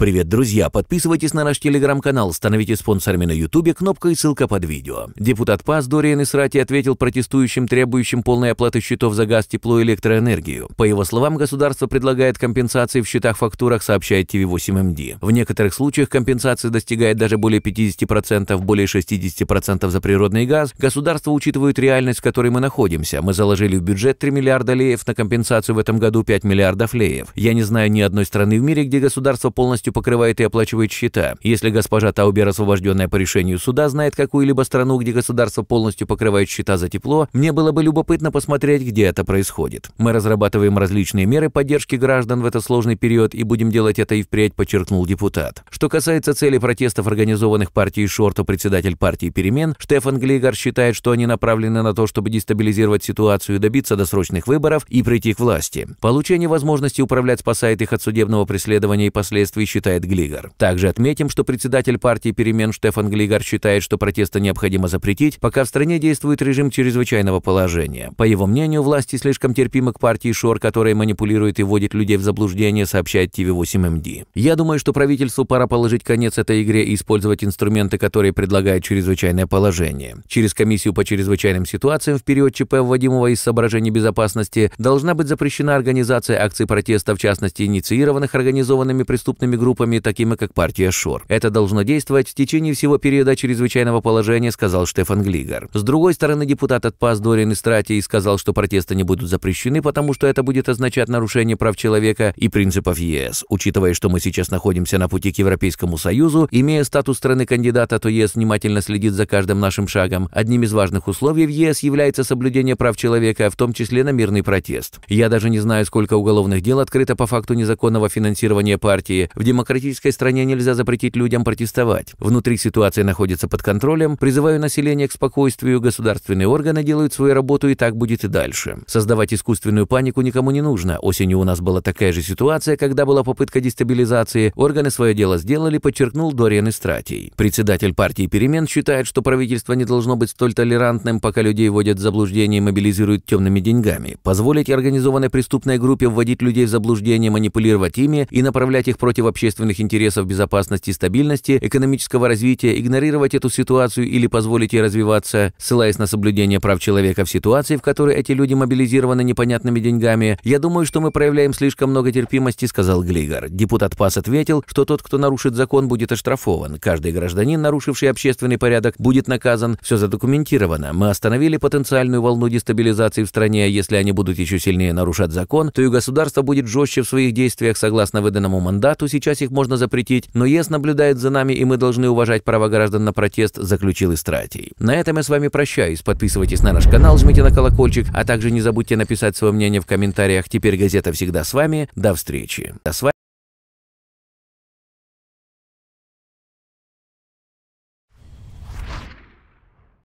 Привет, друзья! Подписывайтесь на наш телеграм-канал, становитесь спонсорами на ютубе, кнопка и ссылка под видео. Депутат ПАС Дориан Исрати ответил протестующим, требующим полной оплаты счетов за газ, тепло и электроэнергию. По его словам, государство предлагает компенсации в счетах-фактурах, сообщает ТВ8МД. В некоторых случаях компенсация достигает даже более 50%, более 60% за природный газ. Государство учитывает реальность, в которой мы находимся. Мы заложили в бюджет 3 миллиарда леев, на компенсацию в этом году 5 миллиардов леев. Я не знаю ни одной страны в мире, где государство полностью полностью покрывает и оплачивает счета. Если госпожа Таубер, освобожденная по решению суда, знает какую-либо страну, где государство полностью покрывает счета за тепло, мне было бы любопытно посмотреть, где это происходит. Мы разрабатываем различные меры поддержки граждан в этот сложный период и будем делать это и впредь, подчеркнул депутат. Что касается цели протестов, организованных партией Шорта, председатель партии «Перемен», Штефан Глигар считает, что они направлены на то, чтобы дестабилизировать ситуацию, добиться досрочных выборов и прийти к власти. Получение возможности управлять спасает их от судебного преследования и последствий, считает Глигар. Также отметим, что председатель партии перемен Штефан Глигар считает, что протесты необходимо запретить, пока в стране действует режим чрезвычайного положения. По его мнению, власти слишком терпимы к партии Шор, которая манипулирует и вводит людей в заблуждение, сообщает ТВ8МД. Я думаю, что правительству пора положить конец этой игре и использовать инструменты, которые предлагает чрезвычайное положение. Через комиссию по чрезвычайным ситуациям в период ЧП, вводимого из соображений безопасности, должна быть запрещена организация акций протеста, в частности, инициированных организованными преступными группами, такими как партия Шор. Это должно действовать в течение всего периода чрезвычайного положения, сказал Штефан Глигар. С другой стороны, депутат от ПАС Дорин Истратий сказал, что протесты не будут запрещены, потому что это будет означать нарушение прав человека и принципов ЕС. Учитывая, что мы сейчас находимся на пути к Европейскому Союзу, имея статус страны-кандидата, то ЕС внимательно следит за каждым нашим шагом. Одним из важных условий в ЕС является соблюдение прав человека, в том числе на мирный протест. Я даже не знаю, сколько уголовных дел открыто по факту незаконного финансирования партии. В демократической стране нельзя запретить людям протестовать. Внутри ситуация находится под контролем. Призываю население к спокойствию. Государственные органы делают свою работу, и так будет и дальше. Создавать искусственную панику никому не нужно. Осенью у нас была такая же ситуация, когда была попытка дестабилизации. Органы свое дело сделали, подчеркнул Дориан Истратий. Председатель партии «Перемен» считает, что правительство не должно быть столь толерантным, пока людей вводят в заблуждение и мобилизируют темными деньгами. Позволить организованной преступной группе вводить людей в заблуждение, манипулировать ими и направлять их против общественного общественных интересов безопасности и стабильности, экономического развития, игнорировать эту ситуацию или позволить ей развиваться, ссылаясь на соблюдение прав человека в ситуации, в которой эти люди мобилизированы непонятными деньгами, я думаю, что мы проявляем слишком много терпимости, сказал Глигар. Депутат ПАС ответил, что тот, кто нарушит закон, будет оштрафован. Каждый гражданин, нарушивший общественный порядок, будет наказан. Все задокументировано. Мы остановили потенциальную волну дестабилизации в стране. Если они будут еще сильнее нарушать закон, то и государство будет жестче в своих действиях согласно выданному мандату. Сейчас Сейчас их можно запретить, но ЕС наблюдает за нами, и мы должны уважать право граждан на протест, заключил Истратий. На этом я с вами прощаюсь. Подписывайтесь на наш канал, жмите на колокольчик, а также не забудьте написать свое мнение в комментариях. Теперь газета всегда с вами. До встречи. До свидания.